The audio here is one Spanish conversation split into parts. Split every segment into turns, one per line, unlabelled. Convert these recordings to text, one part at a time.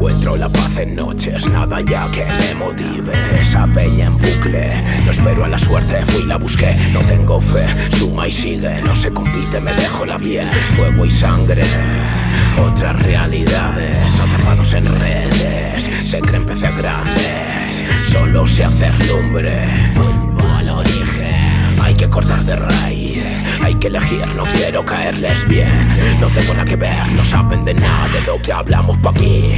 Encuentro la paz en noches, nada ya que me motive. Esa peña en bucle, no espero a la suerte, fui la busqué. No tengo fe, suma y sigue, no se compite, me dejo la piel, fuego y sangre. Otras realidades, atrapados en redes, se creen peces grandes, solo sé hacer lumbre. Vuelvo al origen, hay que cortar de raíz. Hay que elegir, no quiero caerles bien No tengo nada que ver, no saben de nada de lo que hablamos pa' aquí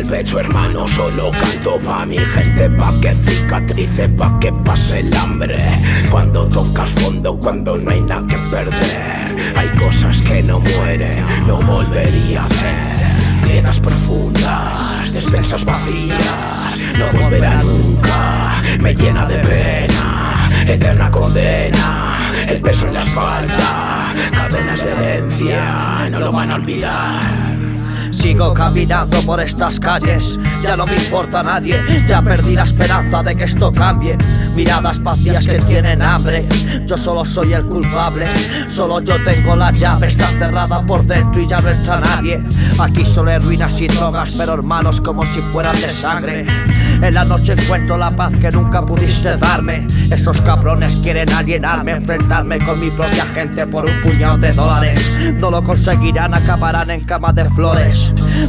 el pecho hermano, solo canto pa' mi gente Pa' que cicatrice, pa' que pase el hambre Cuando tocas fondo, cuando no hay nada que perder Hay cosas que no mueren, no volvería a hacer Grietas profundas, despensas vacías No volverá nunca, me llena de pena Eterna condena el peso en la espalda, cadenas de herencia, no lo van a olvidar.
Sigo caminando por estas calles, ya no me importa nadie, ya perdí la esperanza de que esto cambie. Miradas vacías que tienen hambre, yo solo soy el culpable, solo yo tengo la llave, está cerrada por dentro y ya no entra nadie. Aquí solo hay ruinas y drogas, pero hermanos como si fueran de sangre. En la noche encuentro la paz que nunca pudiste darme. Esos cabrones quieren alienarme, enfrentarme con mi propia gente por un puñado de dólares. No lo conseguirán, acabarán en cama de flores.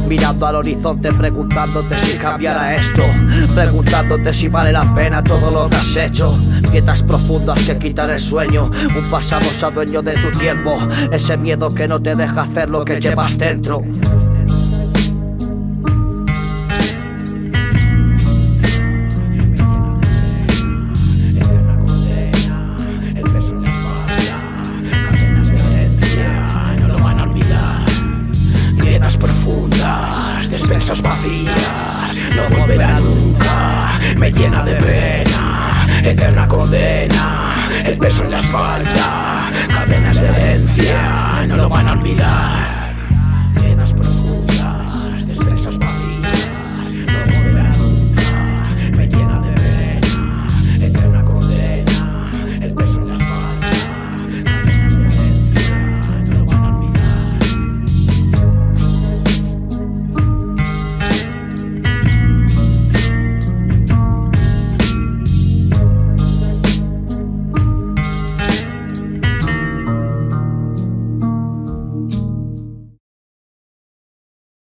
Mirando al horizonte, preguntándote si cambiará esto. Preguntándote si vale la pena todo lo que has hecho. Grietas profundas que quitan el sueño. Un pasado se adueño de tu tiempo. Ese miedo que no te deja hacer lo que llevas dentro.
Despensas vacías, no volverá nunca, me llena de pena, eterna condena, el peso en la espalda, cadenas de herencia,